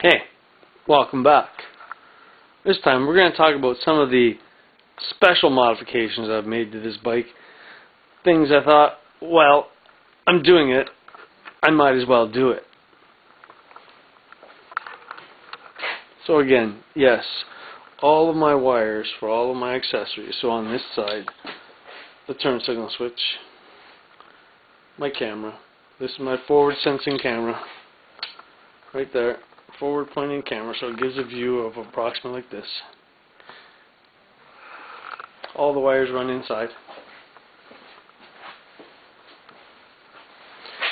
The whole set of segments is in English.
Hey, welcome back. This time we're going to talk about some of the special modifications I've made to this bike. Things I thought, well, I'm doing it, I might as well do it. So again, yes, all of my wires for all of my accessories. So on this side, the turn signal switch, my camera. This is my forward sensing camera. Right there. Forward pointing camera so it gives a view of approximately like this. All the wires run inside.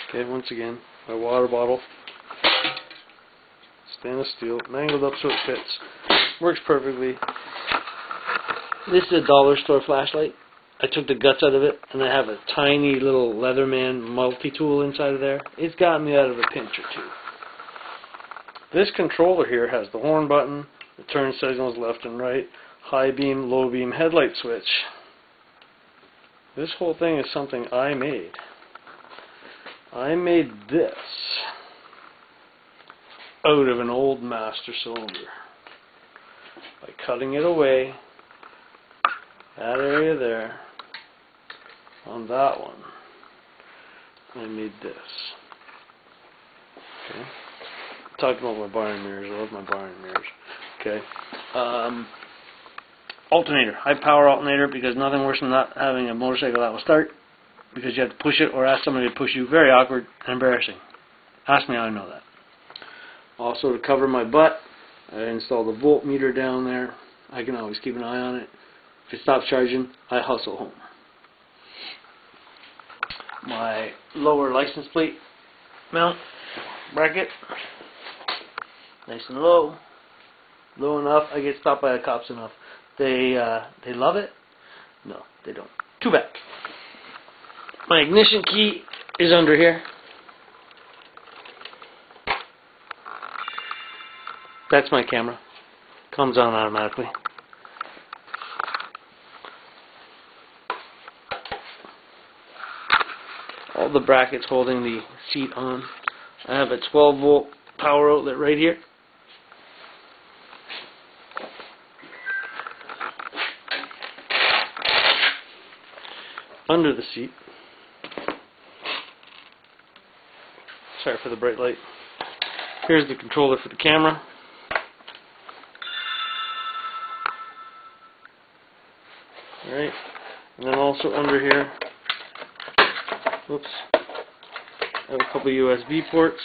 Okay, once again, my water bottle. Stainless steel, mangled up so it fits. Works perfectly. This is a dollar store flashlight. I took the guts out of it, and I have a tiny little Leatherman multi-tool inside of there. It's gotten me out of a pinch or two. This controller here has the horn button, the turn signals left and right, high beam, low beam headlight switch. This whole thing is something I made. I made this out of an old master cylinder by cutting it away that area there on that one I made this okay talked about my bar and mirrors. I love my bar and mirrors. Okay. Um, alternator. High power alternator because nothing worse than not having a motorcycle that will start because you have to push it or ask somebody to push you. Very awkward and embarrassing. Ask me how I know that. Also to cover my butt I installed a voltmeter down there. I can always keep an eye on it. If it stops charging, I hustle home. My lower license plate mount bracket, nice and low, low enough. I get stopped by the cops enough. They uh, they love it. No, they don't. Too bad. My ignition key is under here. That's my camera. Comes on automatically. all the brackets holding the seat on. I have a 12 volt power outlet right here. Under the seat. Sorry for the bright light. Here's the controller for the camera. Alright, and then also under here Oops. I have a couple USB ports.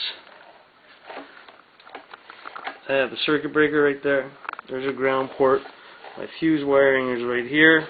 I have a circuit breaker right there. There's a ground port. My fuse wiring is right here.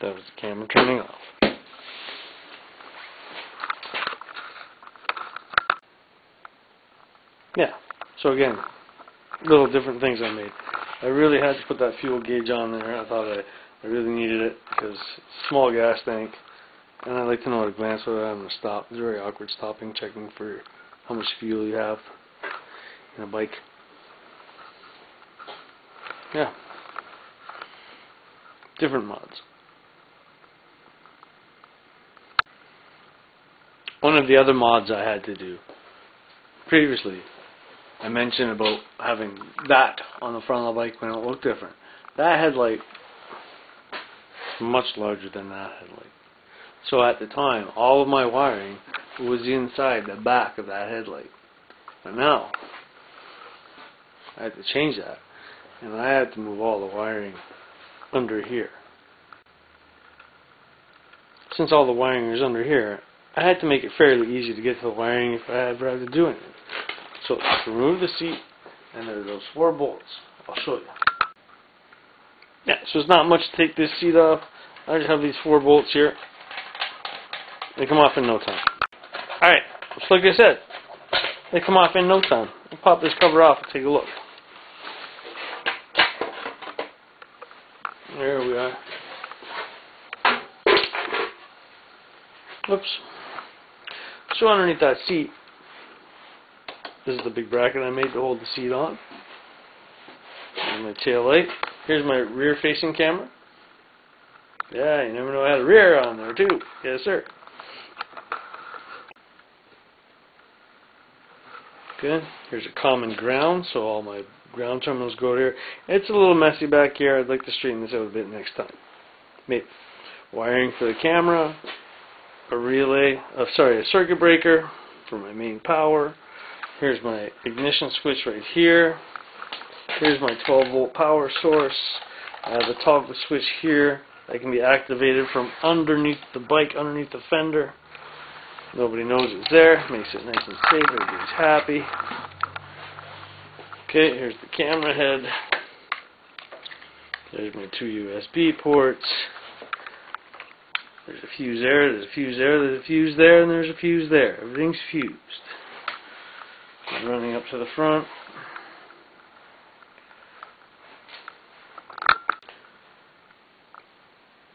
That was the camera turning off. Yeah, so again, little different things I made. I really had to put that fuel gauge on there. I thought I, I really needed it because small gas tank. And I like to know at a glance whether I'm going to stop. It's very awkward stopping, checking for how much fuel you have in a bike. Yeah. Different mods. One of the other mods I had to do previously, I mentioned about having that on the front of the bike when it looked different. That headlight much larger than that headlight. So at the time, all of my wiring was inside the back of that headlight. But now, I had to change that. And I had to move all the wiring under here. Since all the wiring is under here, I had to make it fairly easy to get to the wiring if I ever had to do anything. So remove the seat, and there are those four bolts. I'll show you. Yeah, so it's not much to take this seat off. I just have these four bolts here. They come off in no time. Alright, just like I said, they come off in no time. I'll pop this cover off and take a look. There we are. Whoops. So underneath that seat, this is the big bracket I made to hold the seat on. And my tail light. Here's my rear facing camera. Yeah, you never know I had a rear on there too. Yes, sir. Good. Here's a common ground, so all my ground terminals go here. It's a little messy back here. I'd like to straighten this out a bit next time. Maybe wiring for the camera, a relay, uh, sorry, a circuit breaker for my main power. Here's my ignition switch right here. Here's my 12 volt power source. I have a toggle switch here that can be activated from underneath the bike, underneath the fender. Nobody knows it's there. Makes it nice and safe. Everybody's happy. Okay, here's the camera head. There's my two USB ports. There's a fuse there, there's a fuse there, there's a fuse there, and there's a fuse there. Everything's fused. Running up to the front.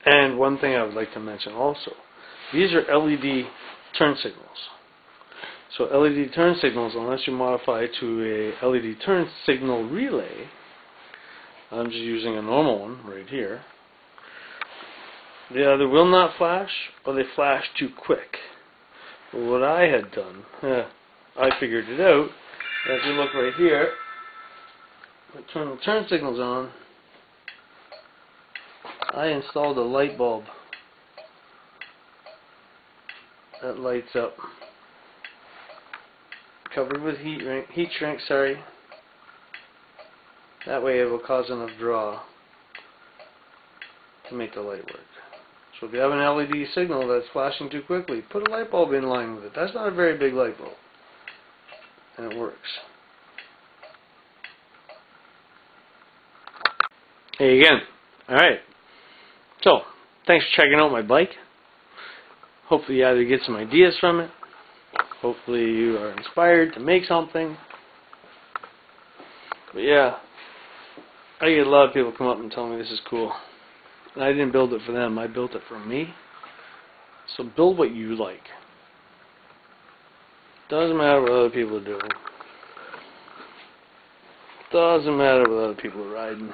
And one thing I would like to mention also, these are LED turn signals. So LED turn signals, unless you modify to a LED turn signal relay, I'm just using a normal one right here, they either will not flash or they flash too quick. What I had done, I figured it out. If you look right here, turn the turn signals on, I installed a light bulb that lights up. Covered with heat, ring, heat shrink, sorry. That way it will cause enough draw to make the light work. So if you have an LED signal that's flashing too quickly, put a light bulb in line with it. That's not a very big light bulb. And it works. Hey again. Alright. So, thanks for checking out my bike. Hopefully you either get some ideas from it. Hopefully you are inspired to make something. But yeah, I get a lot of people come up and tell me this is cool. I didn't build it for them, I built it for me. So build what you like. Doesn't matter what other people are doing. Doesn't matter what other people are riding.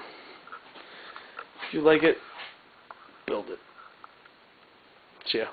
If you like it, build it. See ya.